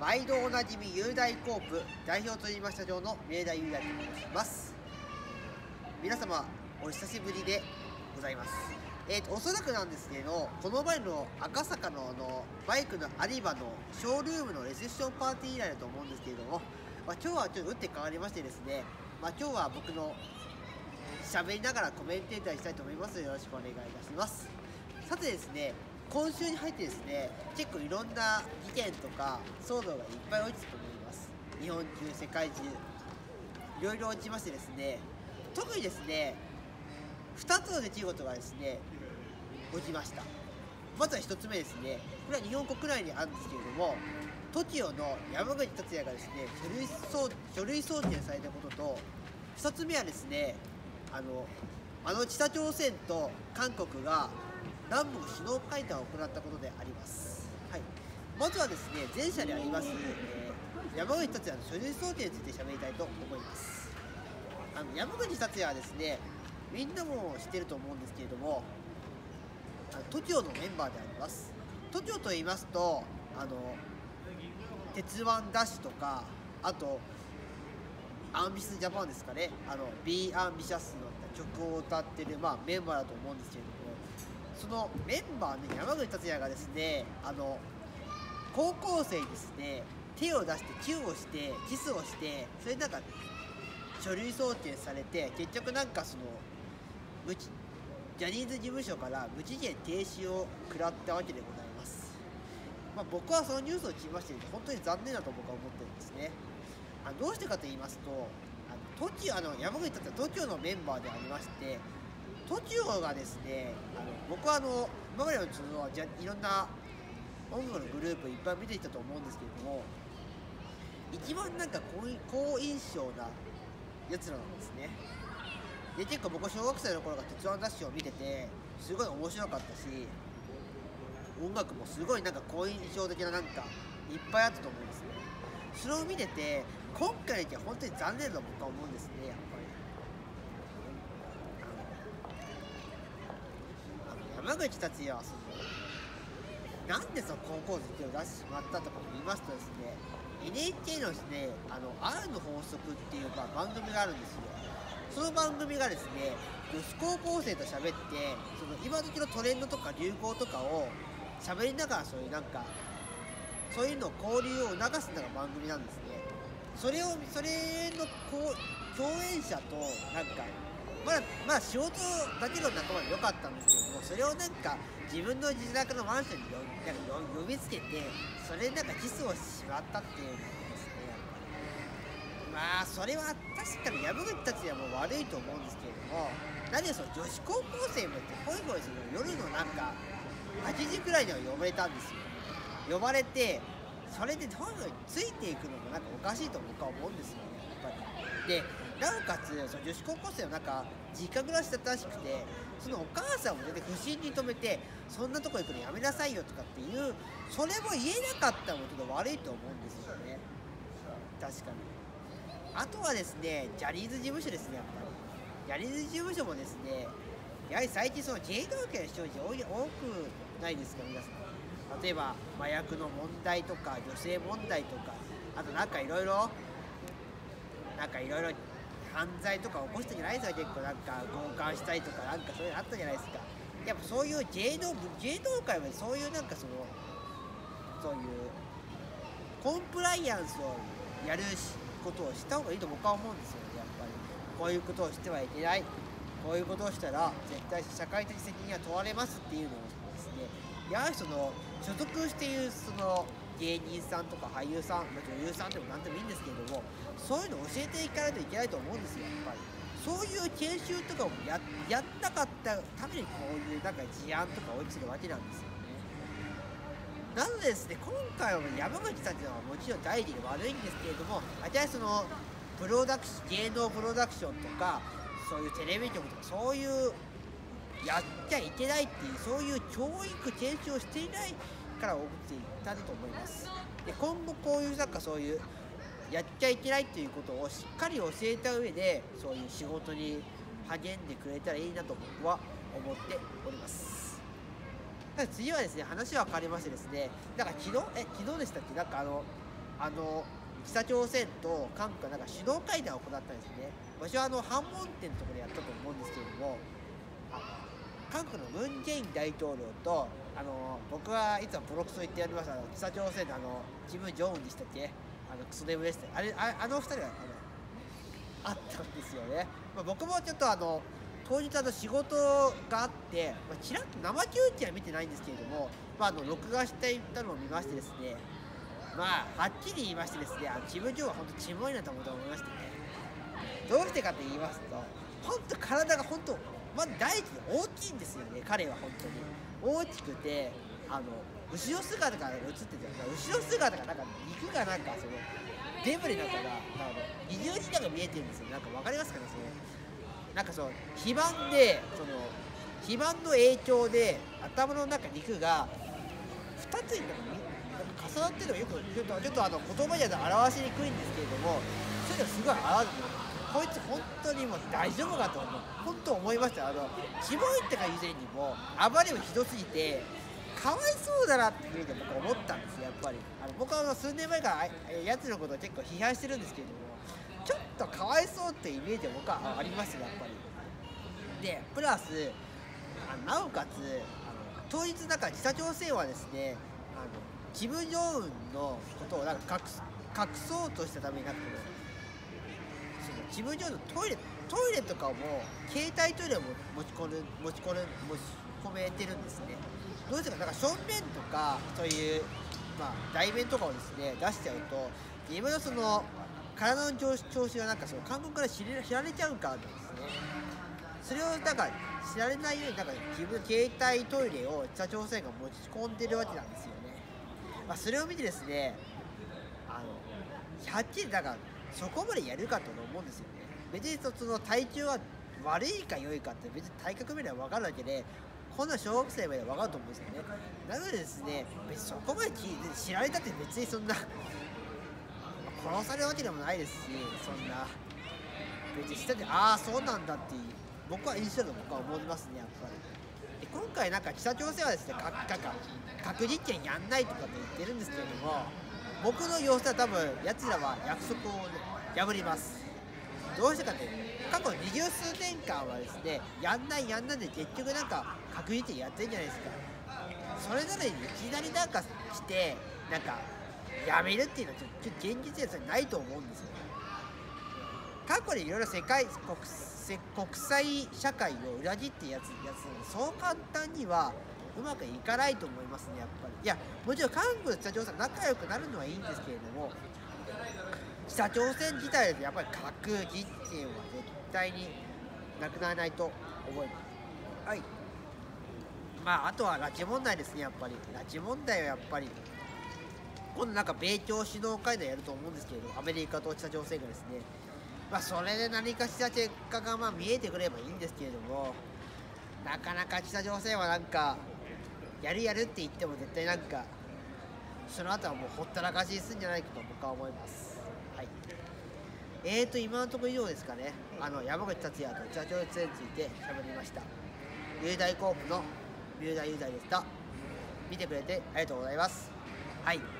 毎度おなじみ雄大コープ代表取締社長の明大雄大と申します。皆様お久しぶりでございます。えーと、おそらくなんですけどこの前の赤坂のあのバイクのアリバのショールームのレセプションパーティー以来だと思うんですけれども、まあ、今日はちょっと打って変わりましてですね、まあ、今日は僕の喋りながらコメンテーターしたいと思います。よろしくお願いいたします。さてですね今週に入ってですね結構いろんな事件とか騒動がいっぱい起きたと思います。日本中世界中。いろいろ起きましてですね特にですね2つの出来事がですね起きました。まずは1つ目ですねこれは日本国内にあるんですけれども TOKIO の山口達也がですね書類送書類送検されたことと2つ目はですねあのあの北朝鮮と韓国が南北首脳会談を行ったことであります、はい、まずはですね前者であります、えー、山口達也の書類送検について喋りたいと思います。あの山口達也はですねみんなも知ってると思うんですけれども TOKIO のメンバーであります。TOKIO と言いますとあの鉄腕ダッシュとかあとアンビスジャパンですかね。あの Be Ambitious の曲を歌ってる、まあ、メンバーだと思うんですけれどもそのメンバーの山口達也がですねあの高校生にですね手を出してキュンをしてキスをしてそれなんか書類送検されて結局なんかそのジャニーズ事務所から無期限停止を食らったわけでございます、まあ、僕はそのニュースを聞きまして本当に残念だと僕は思ってるんですね。あどうしてかと言いますと TOKIO あの山口達也 TOKIO のメンバーでありまして TOKIO がですねあの僕はあの今までの自分はじゃいろんな音楽のグループいっぱい見てきたと思うんですけれども一番なんか好印象なやつらなんですね。で結構僕小学生の頃から鉄腕ダッシュを見ててすごい面白かったし音楽もすごいなんか好印象的ななんかいっぱいあったと思うんですね。それを見てて今回のは本当に残念だと僕は思うんですねやっぱり。山口達也はそのなんでその高校生を出してしまったとかも言いますとですね NHK のですね「あの R の法則」っていう、まあ、番組があるんですよ。その番組がですね女子高校生と喋ってその今時のトレンドとか流行とかを喋りながらそういうなんかそういうの交流を促すのが番組なんですね。それをそれの共演者となんかまだまあ仕事だけの仲間でよかったんですけどそれをなんか自分の自宅のマンションになんか呼びつけてそれでなんかキスをしまったっていうのですねやっぱり。まあそれは確かに山口達也も悪いと思うんですけれども何でその女子高校生もってホイホイする夜のなんか8時くらいには呼ばれたんですよ。呼ばれてそれでホイホイついていくのもなんかおかしいと僕は思うんですよ。ねやっぱり。でなおかつその女子高校生の中実家暮らしだったらしくてそのお母さんも全然不審に止めてそんなとこ行くのやめなさいよとかっていうそれも言えなかったのもちょっと悪いと思うんですよね。確かに。あとはですねジャニーズ事務所ですねやっぱり。ジャニーズ事務所もですねやはり最近その芸能界の人多多くないですか皆さん。例えば麻薬の問題とか女性問題とかあとなんかいろいろなんかいろいろ犯罪とか起こしたんじゃないですか結構なんか強姦したりとかなんかそういうのあったじゃないですか。やっぱそういう芸能芸能界はそういうなんかそのそういうコンプライアンスをやることをした方がいいと僕は思うんですよねやっぱり。こういうことをしてはいけない。こういうことをしたら絶対社会的責任は問われますっていうのをですねやはりその所属しているその芸人さんとか俳優さん、ま女優さんでも何でもいいんですけれどもそういうのを教えていかないといけないと思うんですよやっぱり。そういう研修とかをややったかったためにこういうなんか事案とか起きてるわけなんですよね。なのでですね今回は山口さんっていうのはもちろん大事で悪いんですけれどもあじゃあそのプロダクシ芸能プロダクションとかそういうテレビ局とかそういうやっちゃいけないっていうそういう教育研修をしていないから起きていったんだと思います。で今後こういうなんかそういうやっちゃいけないっていうことをしっかり教えた上でそういう仕事に励んでくれたらいいなと僕は思っております。次はですね話は変わりましてですねだか昨日え昨日でしたっけ？なんかあのあの北朝鮮と韓国がなんか首脳会談を行ったんですね。私はあの反問店のところでやったと思うんですけれども韓国のムン・ジェイン大統領とあの僕はいつもブロックスと言ってやります。あの北朝鮮のあのキム・ジョンウンでしたっけ？あのクソデブでした。あれああの二人はあのあったんですよね、まあ、僕もちょっとあの当日あの仕事があって、まあ、ちらっと生中継は見てないんですけれども、まあ、あの録画していたのを見ましてですねまあはっきり言いましてですねあのキム・ジョンは本当キモいなと思って思いましてねどうしてかと言いますと本当体が本当まず第一に大きいんですよね彼は本当に。大きくてあの後ろ姿が映ってて後ろ姿がなんか肉がなんかそのデブリなんかがあの二重になんか見えてるんですよ。なんかわかりますかねそのなんかその肥満でその肥満の影響で頭の中肉が2つになんかみなんか重なってるのがよくちょっとちょっとあの言葉じゃ表しにくいんですけれどもそういうのすごい表れてるこいつ本当にもう大丈夫かと思う。本当思いましたあのキモいってか以前にもあまりもひどすぎてかわいそうだなっていうふうに僕思ったんですやっぱり。あの僕はあの数年前からあやつのことを結構批判してるんですけれどもちょっとかわいそうってイメージは僕はありますやっぱり。でプラスあなおかつあの当日なんか北朝鮮はですねあのキム・ジョンウンのことをなんか隠そうとしたためになんかこのそのキム・ジョンウンのトイレトイレとかも携帯トイレを持ち込む持ち込む持ち込めてるんですね。どうしてかなんか正面とかそういうまあ代弁とかをですね出しちゃうと自分のその体の調子調子がなんかその韓国から知れ知られちゃうからなんですね。それをなんか知られないようになんか自分の携帯トイレを北朝鮮が持ち込んでるわけなんですよね、まあ、それを見てですねあのはっきりだからそこまでやるかと思うんですよね。別にその体調は悪いか良いかって別に体格面では分かるわけでこんな小学生まで分かると思うんですよね。なのでですね別にそこまで知られたって別にそんな殺されるわけでもないですしそんな別に下でああそうなんだって僕は印象だと僕は思いますねやっぱり。で今回なんか北朝鮮はですね核核核実験やんないとかって言ってるんですけれども僕の様子は多分やつらは約束を、破ります。どうしてかって過去二十数年間はですねやんないやんないで結局なんか核実験やってんじゃないですか。それなのにいきなりなんか来てなんかやめるっていうのはちょっと現実ではないと思うんですよ。過去にいろいろ世界国国際社会を裏切ってやつやつそう簡単にはうまくいかないと思いますねやっぱり。いやもちろん韓国と北朝鮮仲良くなるのはいいんですけれども北朝鮮自体でやっぱり核実験は絶対になくならないと思います。はい。まああとは拉致問題ですねやっぱり。拉致問題はやっぱり今度なんか米朝首脳会談やると思うんですけれどアメリカと北朝鮮がですね。まあそれで何かしら結果がまあ見えてくればいいんですけれどもなかなか北朝鮮はなんかやるやるって言っても絶対なんかその後はもうほったらかしにするんじゃないかと僕は思います。はい。えーと今のところ以上ですかね。あの山口達也と北朝鮮について喋りました。雄大コープの雄大雄大でした。見てくれてありがとうございます。はい。